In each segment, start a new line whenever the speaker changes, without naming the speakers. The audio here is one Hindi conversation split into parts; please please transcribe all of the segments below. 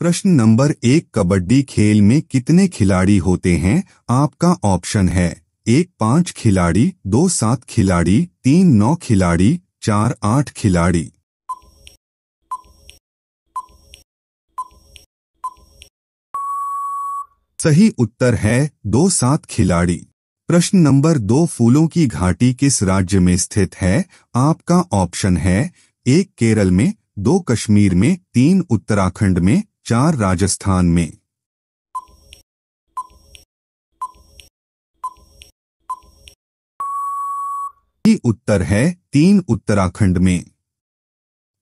प्रश्न नंबर एक, कबड्डी खेल में कितने खिलाड़ी होते हैं? आपका ऑप्शन है एक, पाँच खिलाड़ी, दो, सात खिलाड़ी, तीन, नौ खिलाड़ी, चार, आठ खिलाड़ी। सही उत्तर है दो, सात खिलाड़ी। प्रश्न नंबर दो, फूलों की घाटी किस राज्य में स्थित है? आपका ऑप्शन है एक, केरल में, दो, कश्मीर में, तीन, उत्तराखंड में चार राजस्थान में। उत्तर है, तीन उत्तराखंड में।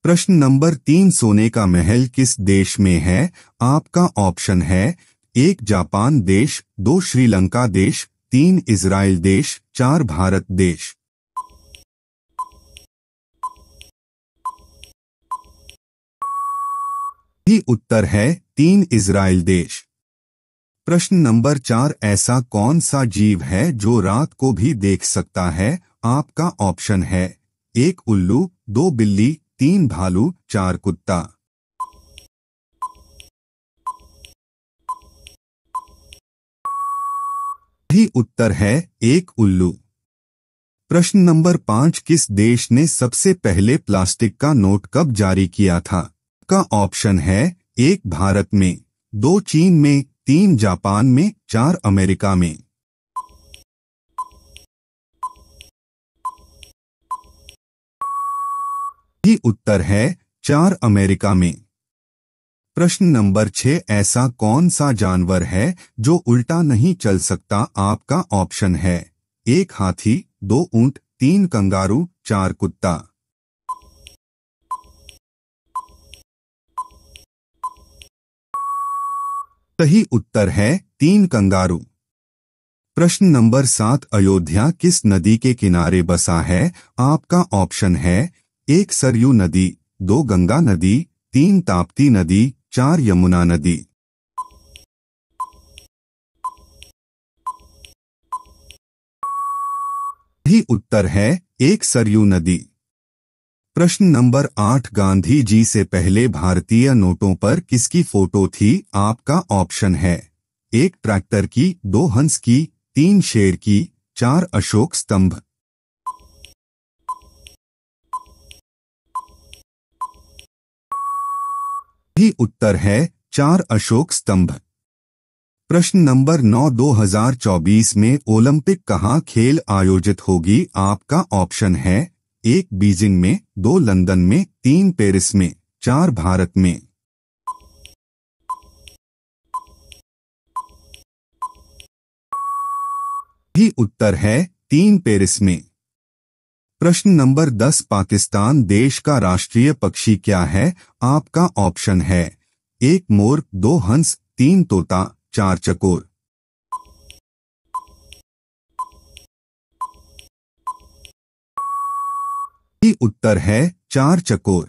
प्रश्न नंबर तीन, सोने का महल किस देश में है? आपका ऑप्शन है, एक जापान देश, दो श्रीलंका देश, तीन इज़राइल देश, चार भारत देश। ही उत्तर है तीन इज़राइल देश। प्रश्न नंबर चार, ऐसा कौन सा जीव है जो रात को भी देख सकता है? आपका ऑप्शन है, एक उल्लू, दो बिल्ली, तीन भालू, चार कुत्ता। ही उत्तर है, एक उल्लू। प्रश्न नंबर पाँच, किस देश ने सबसे पहले प्लास्टिक का नोट कब जारी किया था? का ऑप्शन है एक भारत में, दो चीन में, तीन जापान में, चार अमेरिका में। ही उत्तर है, चार अमेरिका में। प्रश्न नंबर छह, ऐसा कौन सा जानवर है जो उल्टा नहीं चल सकता? आपका ऑप्शन है, एक हाथी, दो ऊँट, तीन कंगारू, चार कुत्ता। सही उत्तर है तीन कंगारू। प्रश्न नंबर सात, अयोध्या किस नदी के किनारे बसा है? आपका ऑप्शन है, एक सरयू नदी, दो गंगा नदी, तीन ताप्ती नदी, चार यमुना नदी। ही उत्तर है, एक सरयू नदी। प्रश्न नंबर आठ, गांधी जी से पहले भारतीय नोटों पर किसकी फ़ोटो थी? आपका ऑप्शन है। एक ट्रैक्टर की, दो हंस की, तीन शेर की, चार अशोक स्तंभ। ही उत्तर है, चार अशोक स्तंभ। प्रश्न नंबर नौ 2024 में ओलंपिक कहाँ खेल आयोजित होगी? आपका ऑप्शन है एक बीजिंग में, दो लंदन में, तीन पेरिस में, चार भारत में। ही उत्तर है, तीन पेरिस में। प्रश्न नंबर दस, पाकिस्तान देश का राष्ट्रीय पक्षी क्या है? आपका ऑप्शन है, एक मोर, दो हंस, तीन तोता, चार चकोर। ही उत्तर है चार चकोर।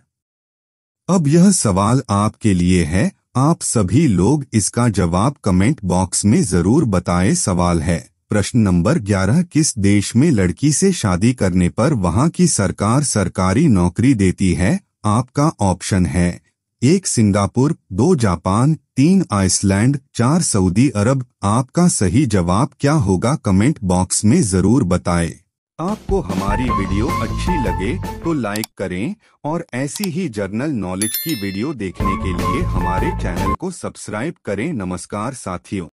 अब यह सवाल आपके लिए है, आप सभी लोग इसका जवाब कमेंट बॉक्स में ज़रूर बताएँ। सवाल है, प्रश्न नंबर 11 किस देश में लड़की से शादी करने पर वहाँ की सरकार सरकारी नौकरी देती है? आपका ऑप्शन है, एक सिंगापुर, दो जापान, तीन आइसलैंड, चार सऊदी अरब। आपका सही जवाब क्या होगा? कमेंट बॉक्स में ज़रूर बताएँ। आपको हमारी वीडियो अच्छी लगे तो लाइक करें और ऐसी ही जर्नल नॉलेज की वीडियो देखने के लिए हमारे चैनल को सब्सक्राइब करें। नमस्कार साथियों।